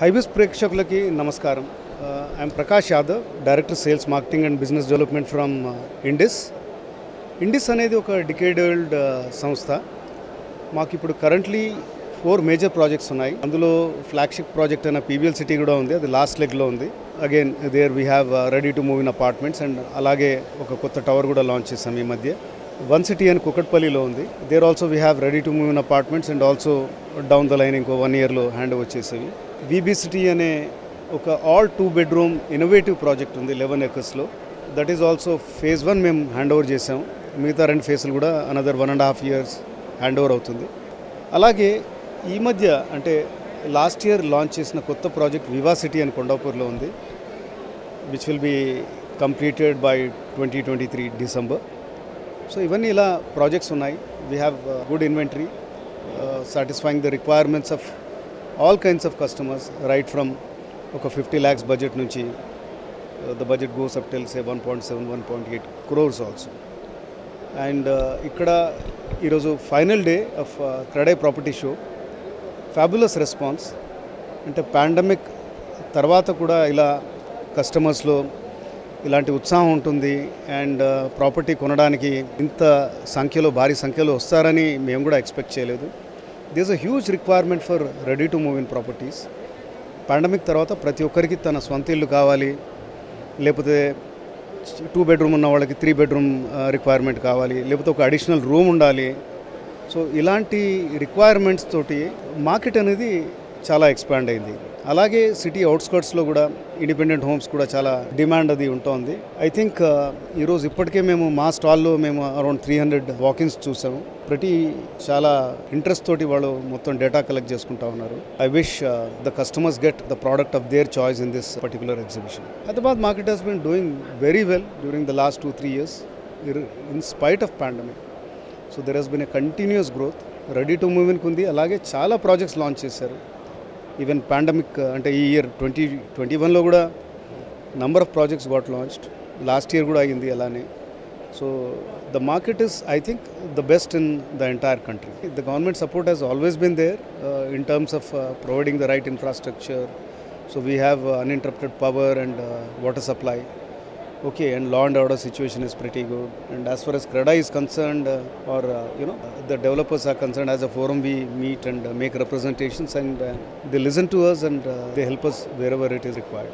Highways ప్రేక్షకులకి నమస్కారం. I am Prakash Yadav director sales marketing and business development from Indis. Indis అనేది ఒక డికేడల్డ్ సంస్థ. మాకు ఇప్పుడు కరెంట్లీ ఫోర్ మేజర్ ప్రాజెక్ట్స్ ఉన్నాయి. అందులో ఫ్లాగ్షిప్ ప్రాజెక్ట్ అయిన పీవీఎల్ సిటీ కూడా ఉంది. అది లాస్ట్ లెగ్లో ఉంది. Again there we have ready to move in apartments and అలాగే ఒక కొత్త టవర్ కూడా లాంచ్ చేసాం ఈ మధ్య. వన్ సిటీ అని కుకట్పల్లిలో ఉంది. There also we have ready to move in apartments and also down the line ఇంకో వన్ ఇయర్లో హ్యాండ్ ఓవర్ చేసేవి. బీబీ సిటీ అనే ఒక all two bedroom innovative project ఉంది eleven ఎకర్స్లో that is also phase one మేము హ్యాండ్ ఓవర్ చేసాం మిగతా రెండు ఫేజ్లు కూడా another one and half years hand over అవుతుంది. అలాగే ఈ మధ్య అంటే లాస్ట్ ఇయర్ లాంచ్ చేసిన కొత్త ప్రాజెక్ట్ వివా సిటీ అని కొండాపూర్లో ఉంది which will be completed by twenty twenty three December so ఇవన్నీ ఇలా ప్రాజెక్ట్స్ ఉన్నాయి. We have good inventory satisfying the requirements of all kinds of customers right from ఒక fifty lakhs budget నుంచి the budget goes up till say one point seven one point eight crores also and ఇక్కడ ఈరోజు final day of CREDAI property show fabulous response అంటే pandemic తర్వాత కూడా ఇలా కస్టమర్స్లో ఇలాంటి ఉత్సాహం ఉంటుంది. అండ్ ప్రాపర్టీ uh, కొనడానికి ఇంత సంఖ్యలో భారీ సంఖ్యలో వస్తారని మేము కూడా ఎక్స్పెక్ట్ చేయలేదు. This a huge requirement for ready to move in properties pandemic తర్వాత ప్రతి ఒక్కరికి తన సొంత ఇల్లు కావాలి. లేకపోతే టూ బెడ్రూమ్ ఉన్న వాళ్ళకి త్రీ బెడ్రూమ్ రిక్వైర్మెంట్ కావాలి. లేకపోతే ఒక అడిషనల్ రూమ్ ఉండాలి. సో ఇలాంటి రిక్వైర్మెంట్స్ తోటి మార్కెట్ అనేది చాలా ఎక్స్పాండ్ అయింది. అలాగే సిటీ అవుట్స్కర్ట్స్లో కూడా ఇండిపెండెంట్ హోమ్స్ కూడా చాలా డిమాండ్ అది ఉంటుంది. ఐ థింక్ ఈరోజు ఇప్పటికే మేము మా స్టాల్లో మేము అరౌండ్ త్రీ హండ్రెడ్ వాకింగ్స్ చూసాము. ప్రతి చాలా ఇంట్రెస్ట్ తోటి వాళ్ళు మొత్తం డేటా కలెక్ట్ చేసుకుంటా ఉన్నారు. I wish the customers get the product of their choice in this particular exhibition. Hyderabad market has been doing very well during the last two three years. In spite of pandemic. So there has been a continuous growth ready to move ఉంది అలాగే చాలా projects launch చేశారు. Even pandemic అంటే ఈ year twenty twenty వన్లో కూడా number of projects got launched last year కూడా అయింది అలానే. So the market is I think the best in the entire country the government support has always been there in terms of providing the right infrastructure so we have uninterrupted power and water supply okay and law and order situation is pretty good. And as far as creda is concerned uh, or uh, you know the developers are concerned as a forum we meet and uh, make representations and uh, they listen to us and uh, they help us wherever it is required